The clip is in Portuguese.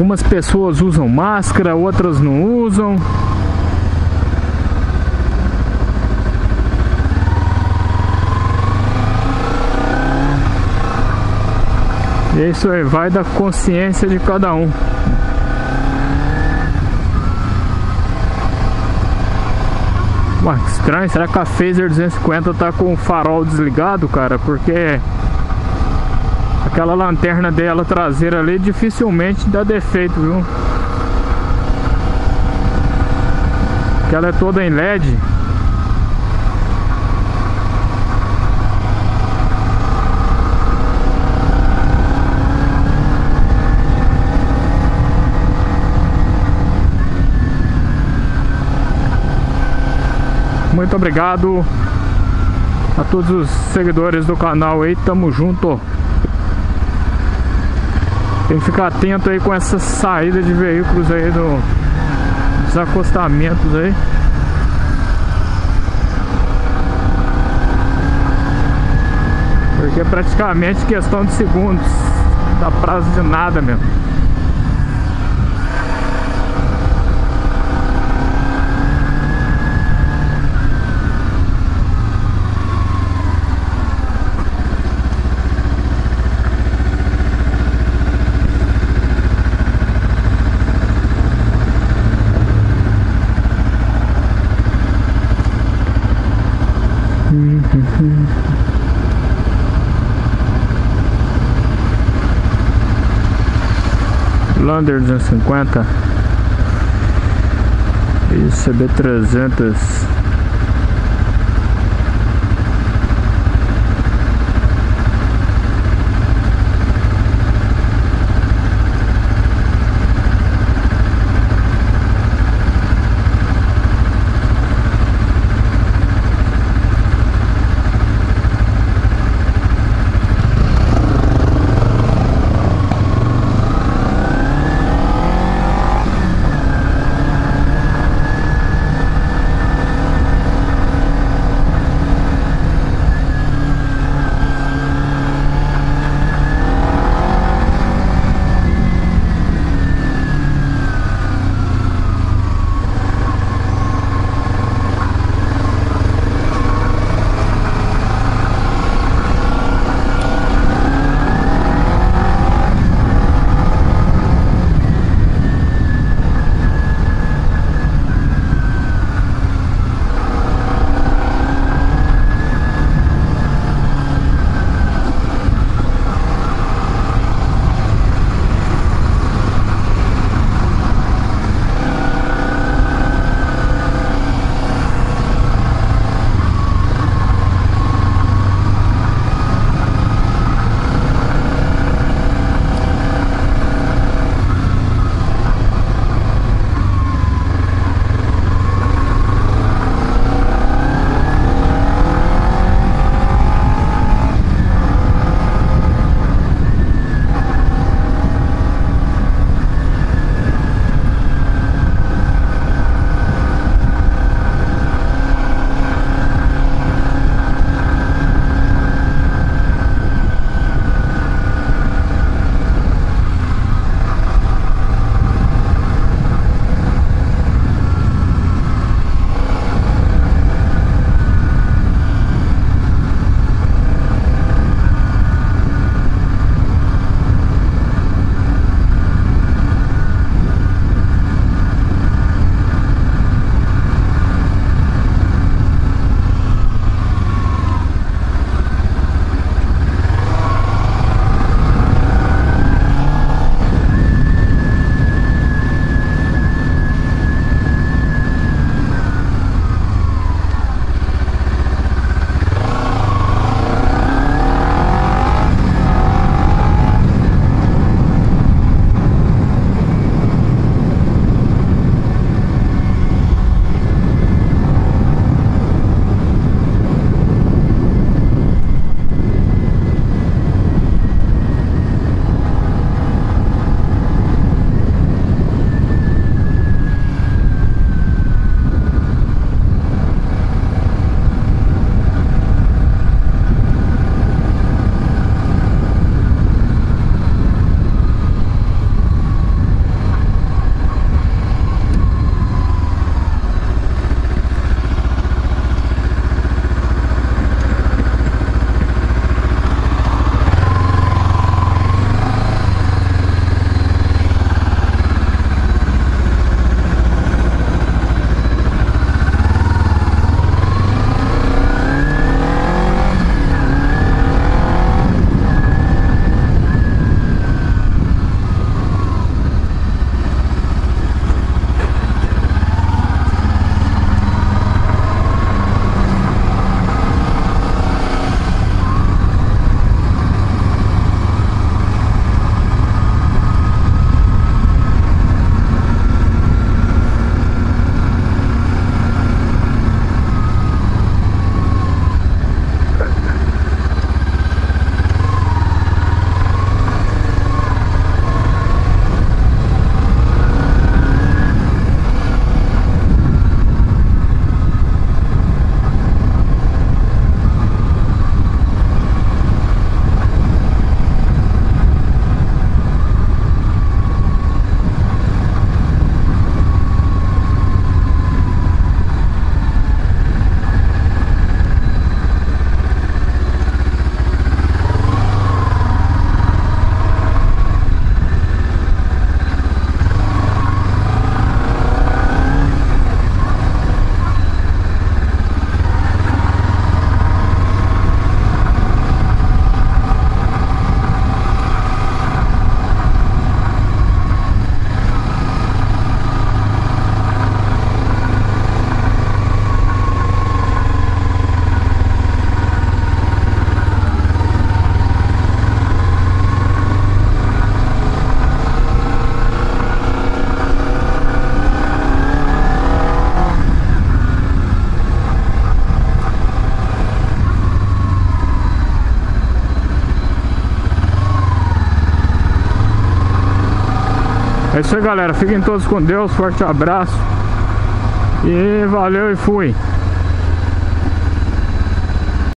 Algumas pessoas usam máscara, outras não usam. Isso aí vai da consciência de cada um. Ué, que estranho, será que a Phaser 250 tá com o farol desligado, cara? Porque aquela lanterna dela traseira ali dificilmente dá defeito, viu? Que ela é toda em LED. Muito obrigado a todos os seguidores do canal aí, tamo junto. Tem que ficar atento aí com essa saída de veículos aí no, dos acostamentos aí. Porque é praticamente questão de segundos, não dá prazo de nada mesmo. Lander 250 e CB300 É isso aí, galera. Fiquem todos com Deus. Forte abraço. E valeu e fui.